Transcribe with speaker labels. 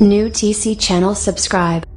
Speaker 1: New TC channel subscribe.